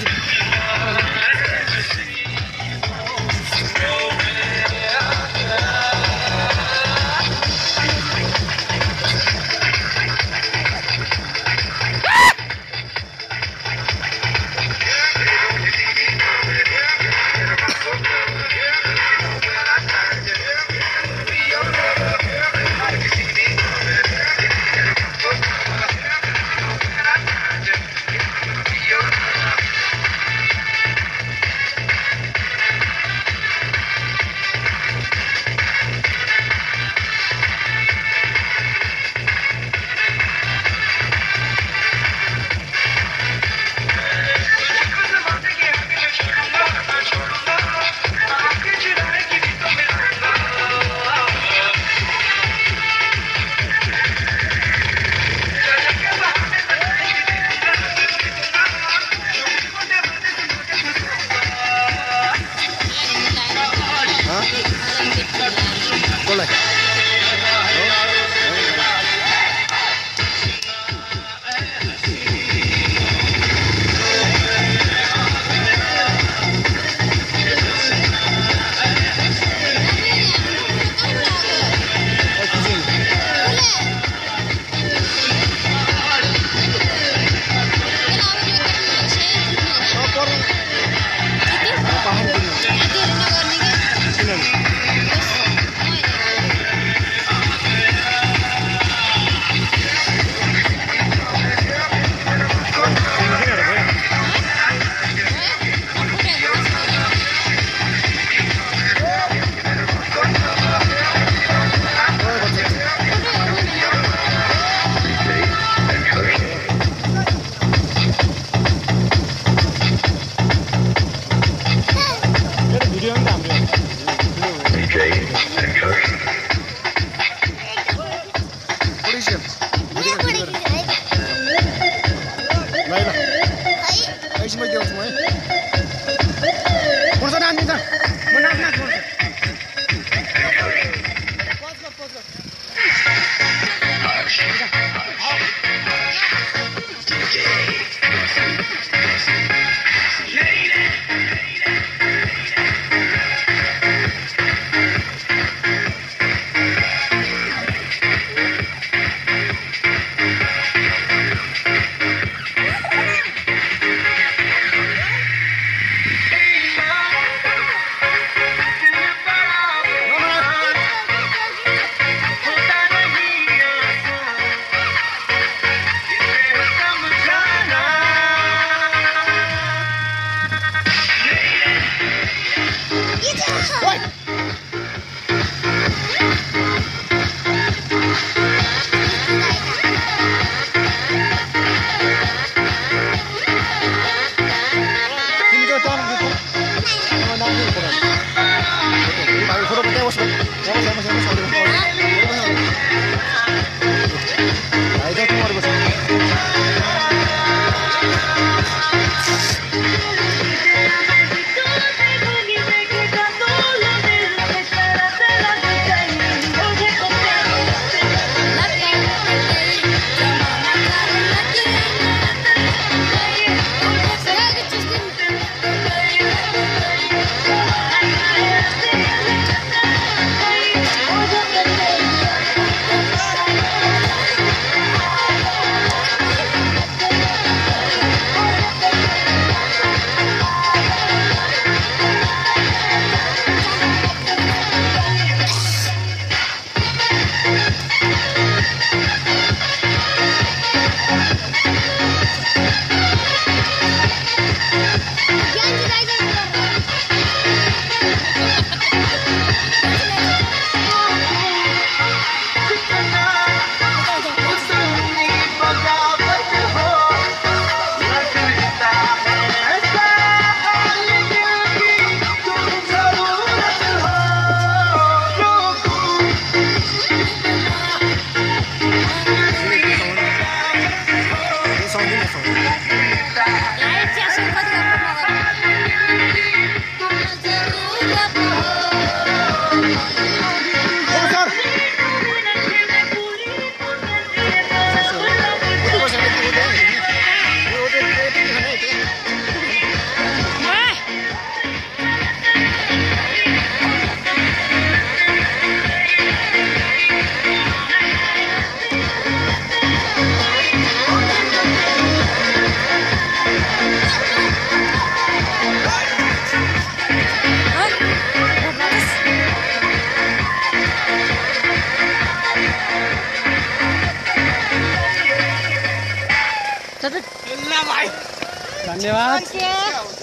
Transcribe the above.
sacanagem. andamento. DJ Por exemplo, Naila. Aí, mas deu, não é? धन्यवाद ओके